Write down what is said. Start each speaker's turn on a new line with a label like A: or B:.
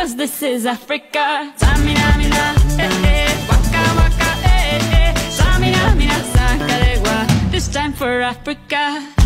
A: cause this is Africa. Samina mina, eh eh, waka waka, eh eh. Samina mina sangalewa, this time for Africa.